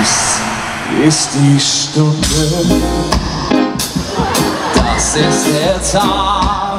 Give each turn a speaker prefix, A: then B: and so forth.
A: Dies ist die Stunde, das ist der Tag.